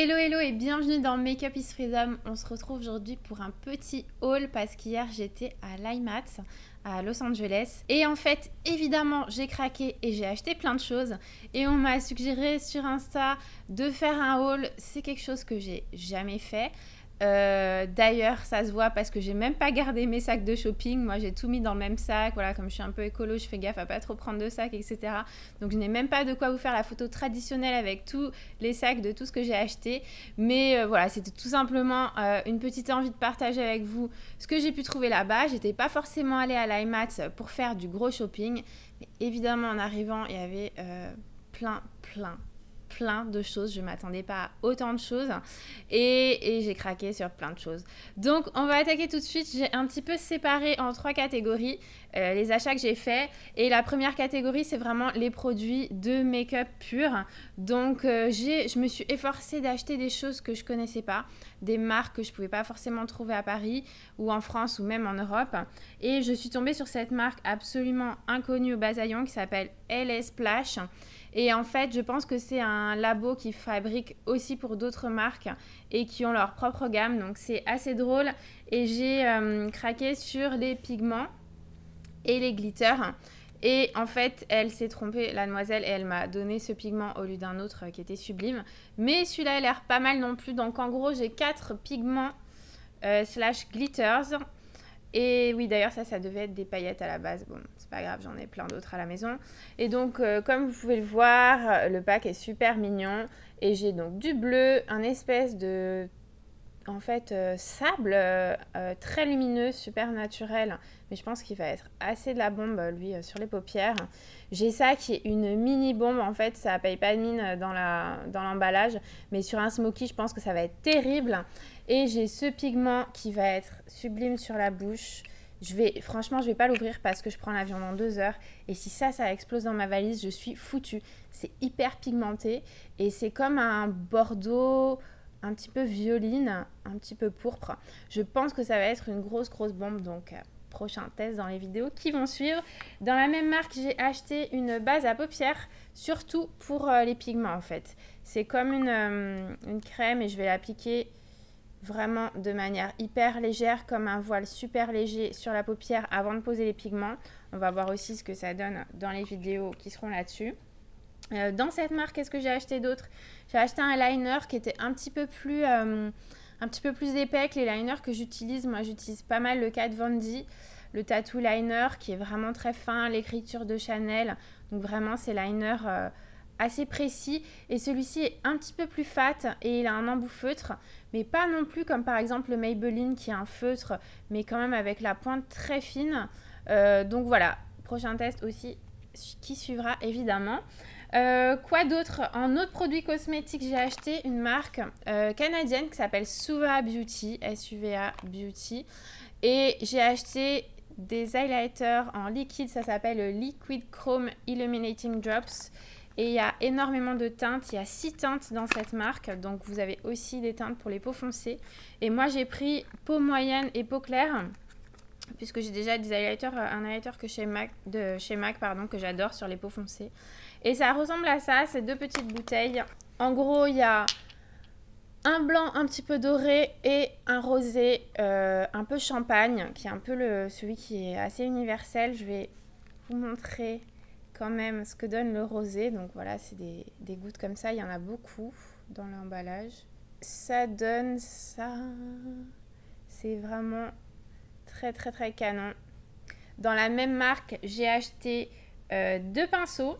Hello hello et bienvenue dans Makeup is Freedom. On se retrouve aujourd'hui pour un petit haul parce qu'hier j'étais à l'IMAX à Los Angeles. Et en fait, évidemment, j'ai craqué et j'ai acheté plein de choses. Et on m'a suggéré sur Insta de faire un haul. C'est quelque chose que j'ai jamais fait. Euh, d'ailleurs, ça se voit parce que j'ai même pas gardé mes sacs de shopping. Moi, j'ai tout mis dans le même sac. Voilà, comme je suis un peu écolo, je fais gaffe à pas trop prendre de sacs, etc. Donc, je n'ai même pas de quoi vous faire la photo traditionnelle avec tous les sacs de tout ce que j'ai acheté. Mais euh, voilà, c'était tout simplement euh, une petite envie de partager avec vous ce que j'ai pu trouver là-bas. J'étais pas forcément allée à l'IMAX pour faire du gros shopping. Évidemment, en arrivant, il y avait plein, plein, plein de choses. Je ne m'attendais pas à autant de choses. Et, j'ai craqué sur plein de choses. Donc, on va attaquer tout de suite. J'ai un petit peu séparé en trois catégories euh, les achats que j'ai faits. Et la première catégorie, c'est vraiment les produits de make-up pur. Donc, euh, je me suis efforcée d'acheter des choses que je connaissais pas, des marques que je pouvais pas forcément trouver à Paris ou en France ou même en Europe. Et je suis tombée sur cette marque absolument inconnue au Basaillon qui s'appelle LS Splash. Et en fait, je pense que c'est un labo qui fabrique aussi pour d'autres marques et qui ont leur propre gamme. Donc c'est assez drôle. Et j'ai euh, craqué sur les pigments et les glitters. Et en fait, elle s'est trompée, la demoiselle, et elle m'a donné ce pigment au lieu d'un autre qui était sublime. Mais celui-là a l'air pas mal non plus. Donc en gros, j'ai quatre pigments euh, slash glitters. Et oui, d'ailleurs, ça, ça devait être des paillettes à la base. Bon, pas grave, j'en ai plein d'autres à la maison. Et donc, euh, comme vous pouvez le voir, euh, le pack est super mignon. Et j'ai donc du bleu, un espèce de, en fait, euh, sable très lumineux, super naturel. Mais je pense qu'il va être assez de la bombe, lui, sur les paupières. J'ai ça qui est une mini bombe. En fait, ça paye pas de mine dans l'emballage. Dans mais sur un smoky, je pense que ça va être terrible. Et j'ai ce pigment qui va être sublime sur la bouche. Je vais, franchement, je vais pas l'ouvrir parce que je prends l'avion dans deux heures. Et si ça, ça explose dans ma valise, je suis foutue. C'est hyper pigmenté et c'est comme un bordeaux un petit peu violine, un petit peu pourpre. Je pense que ça va être une grosse, grosse bombe. Donc, euh, prochain test dans les vidéos qui vont suivre. Dans la même marque, j'ai acheté une base à paupières, surtout pour euh, les pigments en fait. C'est comme une, euh, une crème et je vais l'appliquer vraiment de manière hyper légère, comme un voile super léger sur la paupière avant de poser les pigments. On va voir aussi ce que ça donne dans les vidéos qui seront là-dessus. Euh, dans cette marque, qu'est-ce que j'ai acheté d'autre? J'ai acheté un liner qui était un petit peu plus, euh, un petit peu plus épais que les liners que j'utilise. Moi, j'utilise pas mal le Kat Von D, le Tattoo Liner qui est vraiment très fin, l'écriture de Chanel. Donc vraiment, c'est liner... Euh, assez précis et celui-ci est un petit peu plus fat et il a un embout feutre mais pas non plus comme par exemple le Maybelline qui est un feutre mais quand même avec la pointe très fine euh, donc voilà prochain test aussi qui suivra évidemment euh, quoi d'autre? En autre produit cosmétique, j'ai acheté une marque euh, canadienne qui s'appelle Suva Beauty, S-U-V-A Beauty. Et j'ai acheté des highlighters en liquide, ça s'appelle Liquid Chrome Illuminating Drops. Et il y a énormément de teintes. Il y a six teintes dans cette marque. Donc vous avez aussi des teintes pour les peaux foncées. Et moi j'ai pris peau moyenne et peau claire. Puisque j'ai déjà des euh, un highlighter que chez MAC, de chez MAC que j'adore sur les peaux foncées. Et ça ressemble à ça, ces deux petites bouteilles. En gros, il y a un blanc un petit peu doré et un rosé euh, un peu champagne, qui est un peu celui qui est assez universel. Je vais vous montrer quand même ce que donne le rosé. Donc voilà, c'est des, gouttes comme ça. Il y en a beaucoup dans l'emballage. Ça donne ça. C'est vraiment très très très canon. Dans la même marque, j'ai acheté euh, deux pinceaux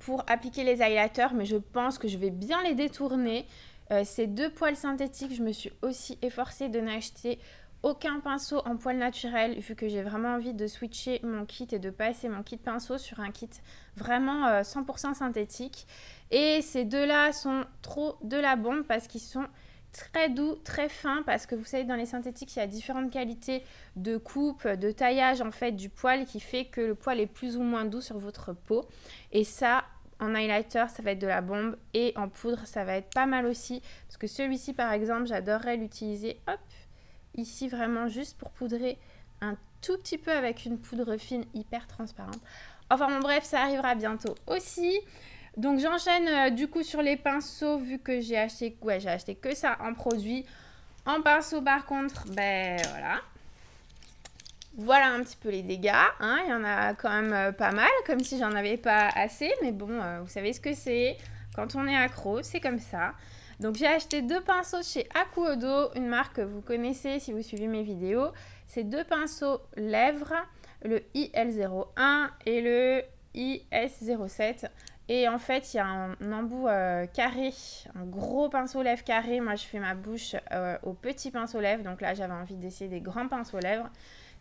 pour appliquer les highlighters, mais je pense que je vais bien les détourner. Euh, ces deux poils synthétiques, je me suis aussi efforcée de n'acheter aucun pinceau en poil naturel vu que j'ai vraiment envie de switcher mon kit et de passer mon kit pinceau sur un kit vraiment 100% euh, synthétique. Et ces deux-là sont trop de la bombe parce qu'ils sont très doux, très fins parce que vous savez dans les synthétiques il y a différentes qualités de coupe, de taillage en fait du poil qui fait que le poil est plus ou moins doux sur votre peau. Et ça en highlighter, ça va être de la bombe. Et en poudre, ça va être pas mal aussi. Parce que celui-ci, par exemple, j'adorerais l'utiliser. Hop, ici vraiment juste pour poudrer un tout petit peu avec une poudre fine hyper transparente. Enfin bon bref, ça arrivera bientôt aussi. Donc j'enchaîne euh, du coup sur les pinceaux vu que j'ai acheté, ouais, j'ai acheté que ça en produit. En pinceau par contre, ben voilà. Voilà un petit peu les dégâts. Hein. Il y en a quand même euh, pas mal, comme si j'en avais pas assez. Mais bon, euh, vous savez ce que c'est. Quand on est accro, c'est comme ça. Donc j'ai acheté deux pinceaux chez Akuodo, une marque que vous connaissez si vous suivez mes vidéos. C'est deux pinceaux lèvres, le IL01 et le IS07. Et en fait, il y a un, embout euh, carré, un gros pinceau lèvres carré. Moi, je fais ma bouche au petit pinceau lèvres. Donc là, j'avais envie d'essayer des grands pinceaux lèvres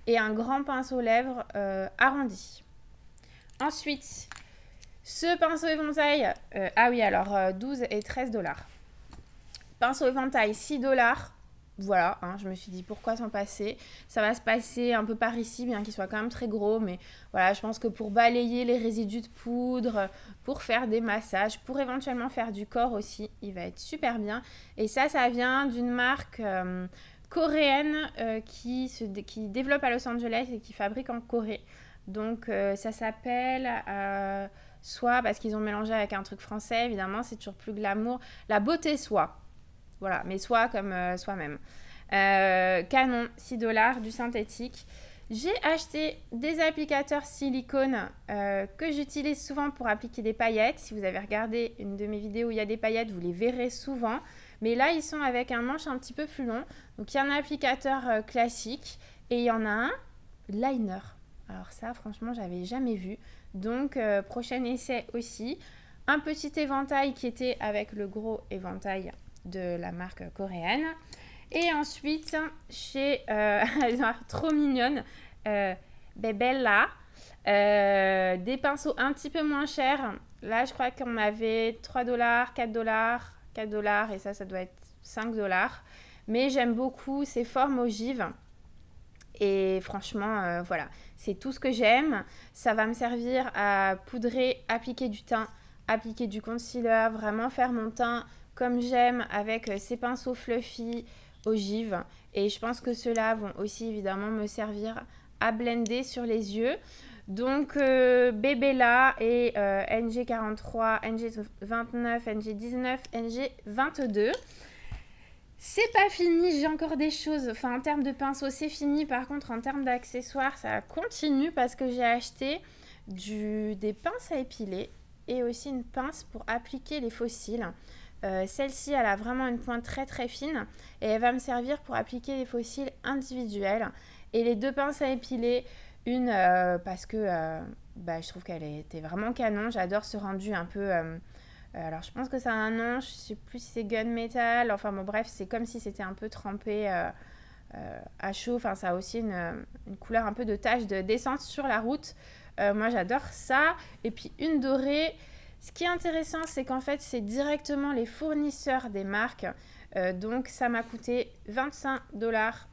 et un grand pinceau lèvres euh, arrondi. Ensuite, ce pinceau éventail, euh, ah oui, alors 12 euh, et 13 dollars. Pinceau éventail, 6 dollars. Voilà, hein, je me suis dit pourquoi s'en passer? Ça va se passer un peu par ici, bien qu'il soit quand même très gros. Mais voilà, je pense que pour balayer les résidus de poudre, pour faire des massages, pour éventuellement faire du corps aussi, il va être super bien. Et ça, ça vient d'une marque coréenne euh, qui, se, qui développe à Los Angeles et qui fabrique en Corée. Donc euh, ça s'appelle euh, soit parce qu'ils ont mélangé avec un truc français, évidemment, c'est toujours plus glamour. La beauté soit. Voilà, mais soit comme soi-même. canon, 6 dollars, du synthétique. J'ai acheté des applicateurs silicone que j'utilise souvent pour appliquer des paillettes. Si vous avez regardé une de mes vidéos où il y a des paillettes, vous les verrez souvent. Mais là, ils sont avec un manche un petit peu plus long. Donc, il y a un applicateur euh, classique et il y en a un liner. Alors ça, franchement, j'avais jamais vu. Donc, euh, prochain essai aussi. Un petit éventail qui était avec le gros éventail de la marque coréenne. Et ensuite, chez... Euh, trop mignonne. Euh, Bebella. des pinceaux un petit peu moins chers. Là, je crois qu'on avait 3 dollars, 4 dollars, 4 dollars et ça, ça doit être 5 dollars. Mais j'aime beaucoup ces formes ogives. Et franchement, euh, voilà, c'est tout ce que j'aime. Ça va me servir à poudrer, appliquer du teint, appliquer du concealer, vraiment faire mon teint comme j'aime avec euh, ces pinceaux fluffy ogives. Et je pense que ceux-là vont aussi évidemment me servir à blender sur les yeux. Donc, euh, Bébéla et euh, NG43, NG29, NG19, NG22. C'est pas fini, j'ai encore des choses. Enfin, en termes de pinceau, c'est fini. Par contre, en termes d'accessoires, ça continue parce que j'ai acheté des pinces à épiler et aussi une pince pour appliquer les fossiles. Euh, celle-ci, elle a vraiment une pointe très très fine et elle va me servir pour appliquer les fossiles individuels. Et les deux pinces à épiler, une, euh, parce que euh, bah, je trouve qu'elle était vraiment canon. J'adore ce rendu un peu. Alors, je pense que ça a un nom, je sais plus si c'est gunmetal. Enfin, bon, bref, c'est comme si c'était un peu trempé à chaud. Enfin, ça a aussi une couleur un peu de tache de descente sur la route. moi, j'adore ça. Et puis, une dorée. Ce qui est intéressant, c'est qu'en fait, c'est directement les fournisseurs des marques. donc, ça m'a coûté 25 dollars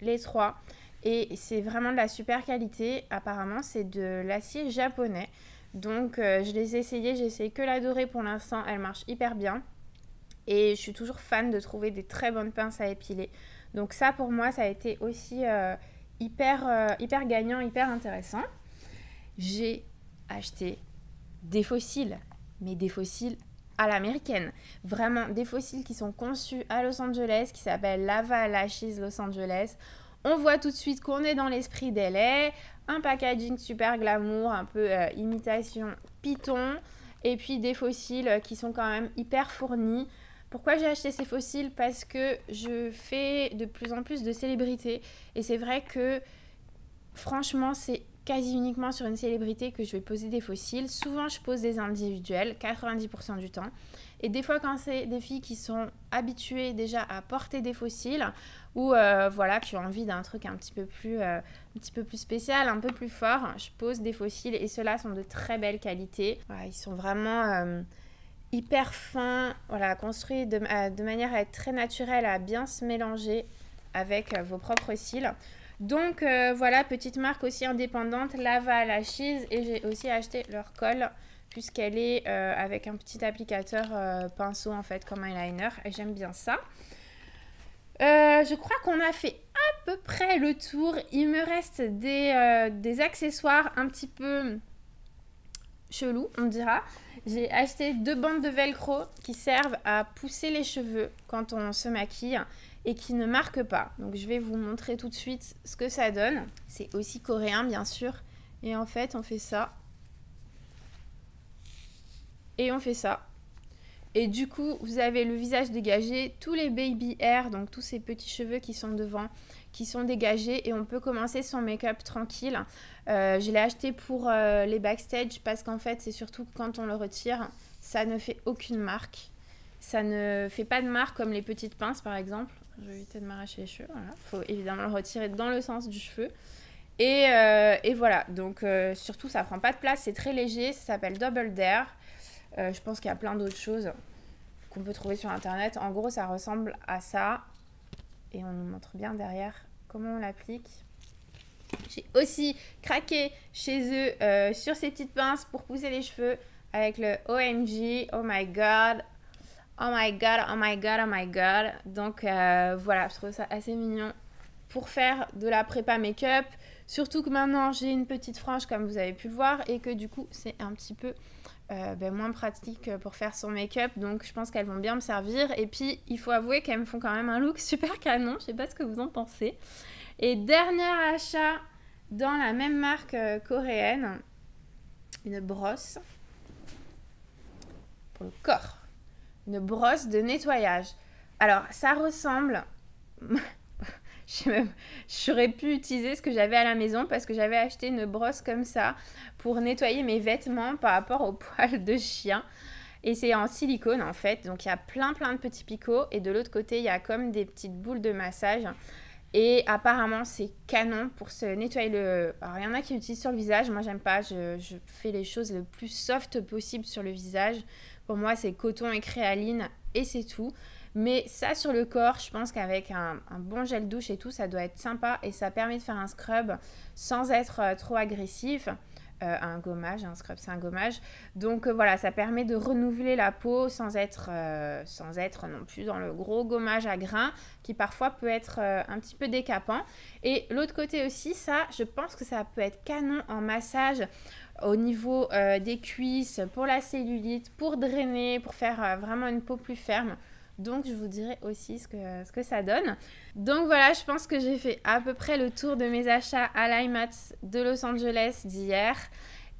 les trois. Et c'est vraiment de la super qualité. Apparemment, c'est de l'acier japonais. Donc, euh, je les ai essayés. J'ai essayé que la dorée pour l'instant. Elle marche hyper bien. Et je suis toujours fan de trouver des très bonnes pinces à épiler. Donc, ça, pour moi, ça a été aussi euh, hyper, euh, hyper gagnant, hyper intéressant. J'ai acheté des fossiles. Mais des fossiles à l'américaine. Vraiment, des fossiles qui sont conçus à Los Angeles, qui s'appellent Lava Lashes Los Angeles. On voit tout de suite qu'on est dans l'esprit d'LA, un packaging super glamour, un peu euh, imitation Python, et puis des fossiles qui sont quand même hyper fournis. Pourquoi j'ai acheté ces fossiles? Parce que je fais de plus en plus de célébrités, et c'est vrai que franchement, c'est quasi uniquement sur une célébrité que je vais poser des fossiles. Souvent, je pose des individuels, 90% du temps. Et des fois, quand c'est des filles qui sont habituées déjà à porter des fossiles ou euh, voilà, qui ont envie d'un truc un petit, peu plus, euh, un peu plus spécial, un peu plus fort, je pose des fossiles et ceux-là sont de très belle qualité. ils sont vraiment euh, hyper fins, voilà, construits de, de, manière à être très naturelle, à bien se mélanger avec vos propres cils. Donc voilà, petite marque aussi indépendante, Lava Lashes et j'ai aussi acheté leur colle puisqu'elle est euh, avec un petit applicateur euh, pinceau en fait comme eyeliner et j'aime bien ça. Euh, je crois qu'on a fait à peu près le tour. Il me reste des, des accessoires un petit peu chelou, on dira. J'ai acheté deux bandes de velcro qui servent à pousser les cheveux quand on se maquille et qui ne marquent pas. Donc je vais vous montrer tout de suite ce que ça donne. C'est aussi coréen bien sûr. Et en fait on fait ça. Et on fait ça. Et du coup, vous avez le visage dégagé, tous les baby hair, donc tous ces petits cheveux qui sont devant, qui sont dégagés et on peut commencer son make-up tranquille. Euh, je l'ai acheté pour euh, les backstage parce qu'en fait, c'est surtout quand on le retire, ça ne fait aucune marque. Ça ne fait pas de marque comme les petites pinces par exemple. Je vais éviter de m'arracher les cheveux. Il faut évidemment le retirer dans le sens du cheveu. Et, euh, et voilà, donc surtout ça prend pas de place, c'est très léger, ça s'appelle Double Dare. je pense qu'il y a plein d'autres choses qu'on peut trouver sur internet. En gros, ça ressemble à ça. Et on nous montre bien derrière comment on l'applique. J'ai aussi craqué chez eux euh, sur ces petites pinces pour pousser les cheveux avec le OMG. Oh my god. Oh my god, oh my god, oh my god. Donc euh, voilà, je trouve ça assez mignon pour faire de la prépa make-up. Surtout que maintenant j'ai une petite frange comme vous avez pu le voir et que du coup c'est un petit peu euh, ben, moins pratique pour faire son make-up. Donc je pense qu'elles vont bien me servir. Et puis il faut avouer qu'elles me font quand même un look super canon. Je sais pas ce que vous en pensez. Et dernier achat dans la même marque euh, coréenne, une brosse pour le corps. Une brosse de nettoyage. Alors ça ressemble J'aurais pu utiliser ce que j'avais à la maison parce que j'avais acheté une brosse comme ça pour nettoyer mes vêtements par rapport aux poils de chien. Et c'est en silicone en fait. Donc il y a plein plein de petits picots. Et de l'autre côté, il y a comme des petites boules de massage. Et apparemment, c'est canon pour se nettoyer le. Alors, il y en a qui l'utilisent sur le visage. Moi, j'aime pas. Je, je, fais les choses le plus soft possible sur le visage. Pour moi, c'est coton et créaline et c'est tout. Mais ça sur le corps, je pense qu'avec un, bon gel douche et tout, ça doit être sympa et ça permet de faire un scrub sans être euh, trop agressif. Euh, un gommage, un scrub c'est un gommage. Donc euh, voilà, ça permet de renouveler la peau sans être, sans être non plus dans le gros gommage à grains qui parfois peut être un petit peu décapant. Et l'autre côté aussi, ça, je pense que ça peut être canon en massage au niveau des cuisses, pour la cellulite, pour drainer, pour faire vraiment une peau plus ferme. Donc, je vous dirai aussi ce que, ça donne. Donc, voilà, je pense que j'ai fait à peu près le tour de mes achats à l'IMAX de Los Angeles d'hier.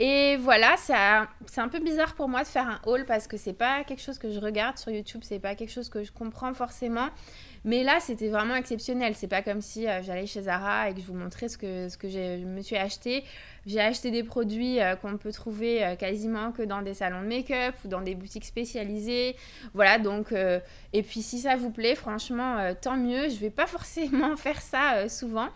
Et voilà, c'est un peu bizarre pour moi de faire un haul parce que c'est pas quelque chose que je regarde sur YouTube, c'est pas quelque chose que je comprends forcément. Mais là, c'était vraiment exceptionnel. C'est pas comme si euh, j'allais chez Zara et que je vous montrais ce que, ce que je me suis acheté. J'ai acheté des produits euh, qu'on peut trouver euh, quasiment que dans des salons de make-up ou dans des boutiques spécialisées. Voilà, donc. et puis, si ça vous plaît, franchement, tant mieux. Je vais pas forcément faire ça souvent.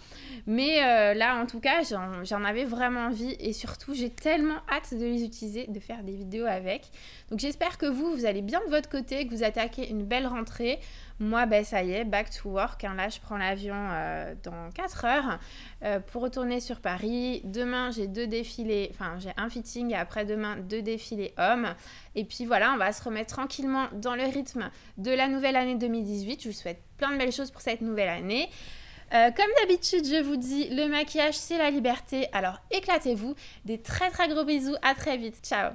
Mais là, en tout cas, j'en avais vraiment envie. Et surtout, j'ai tellement hâte de les utiliser, de faire des vidéos avec. Donc, j'espère que vous, vous allez bien de votre côté, que vous attaquez une belle rentrée. Moi, ben, ça y est, back to work. Hein. Là, je prends l'avion euh, dans 4 heures euh, pour retourner sur Paris. Demain, j'ai deux défilés, enfin, j'ai un fitting et après-demain, deux défilés hommes. Et puis voilà, on va se remettre tranquillement dans le rythme de la nouvelle année 2018. Je vous souhaite plein de belles choses pour cette nouvelle année. Euh, comme d'habitude, je vous dis, le maquillage, c'est la liberté. Alors éclatez-vous. Des très très gros bisous. À très vite. Ciao